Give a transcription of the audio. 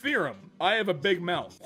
Fear him. I have a big mouth.